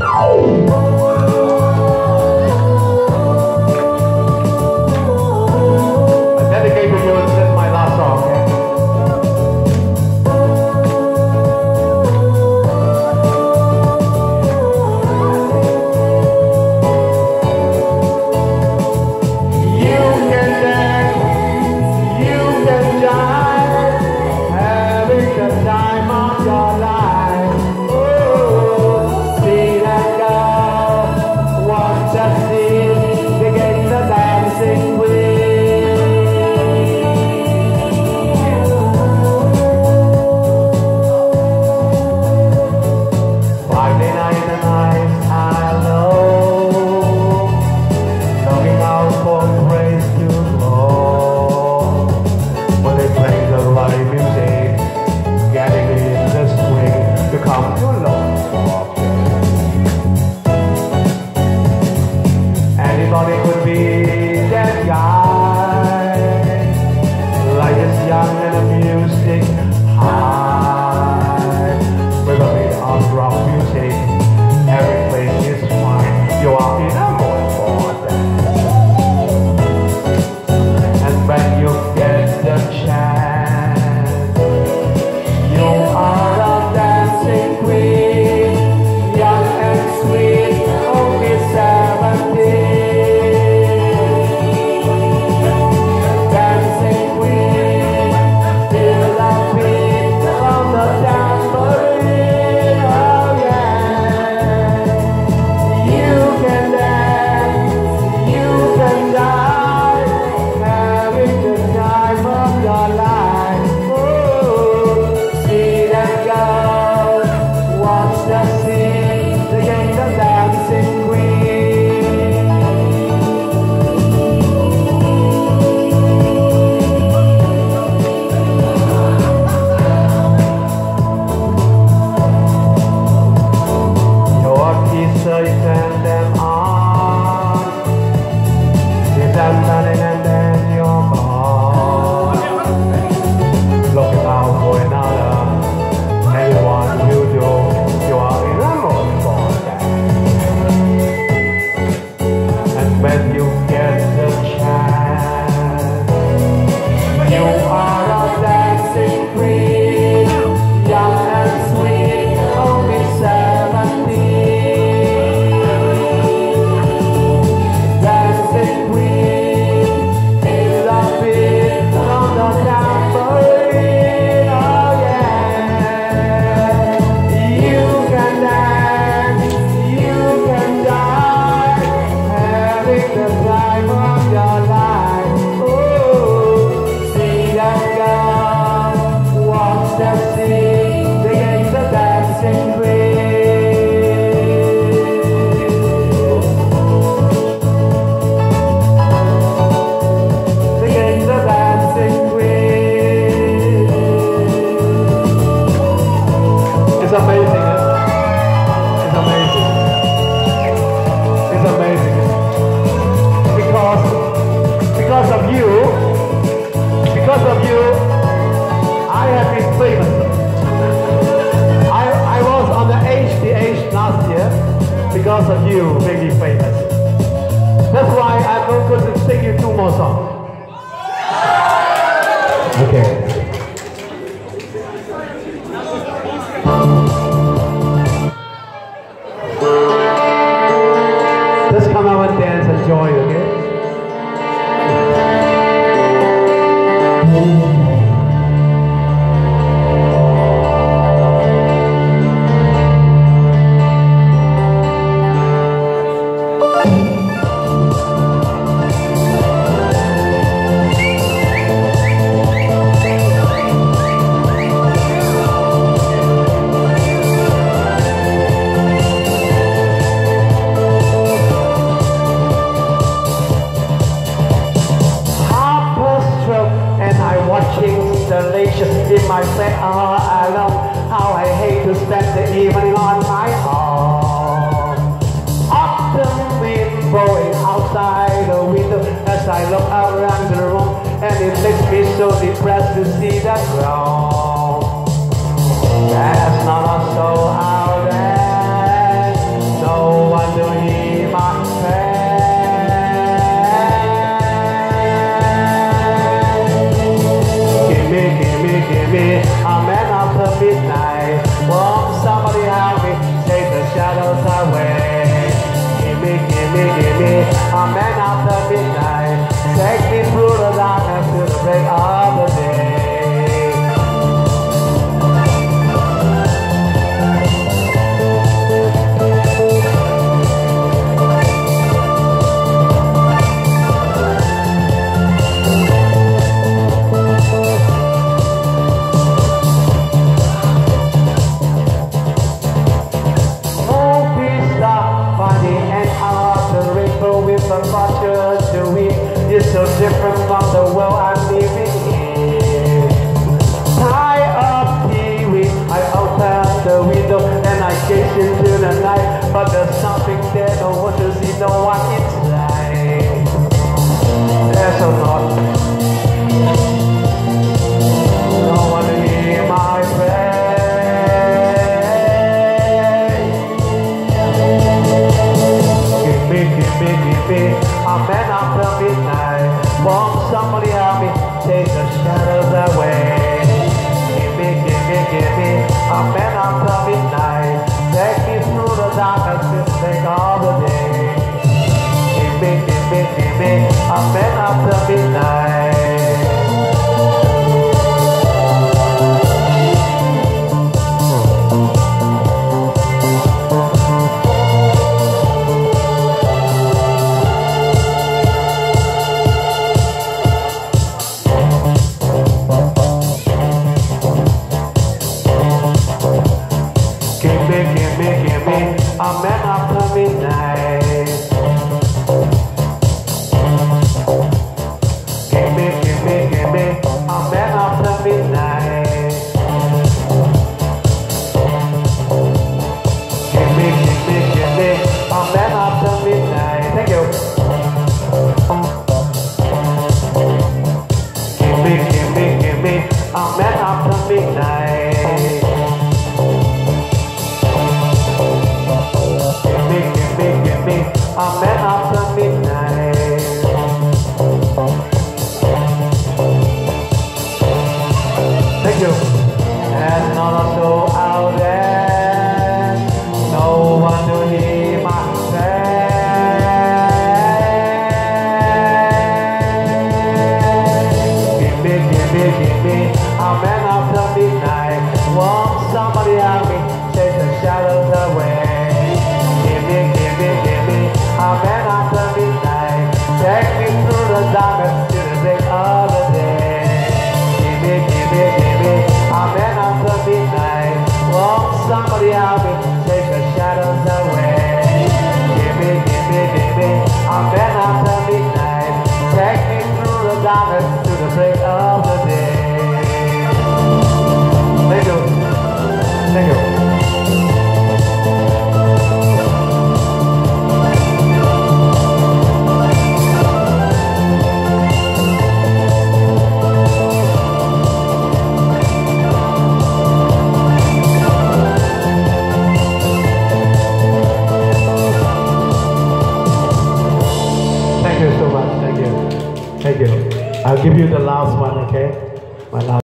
Oh. God. in the time of God. Thank you. that wrong. That's not a soul out there. No one to hear my friend. Gimme, gimme, gimme a man after midnight. Won't somebody help me take the shadows away? Gimme, gimme, gimme a man after midnight. Take me through the darkness to the break of the day. different from the world I'm living I met after midnight. Give me, give me, give me. I met after midnight. Give me, give me. me. I met diamond.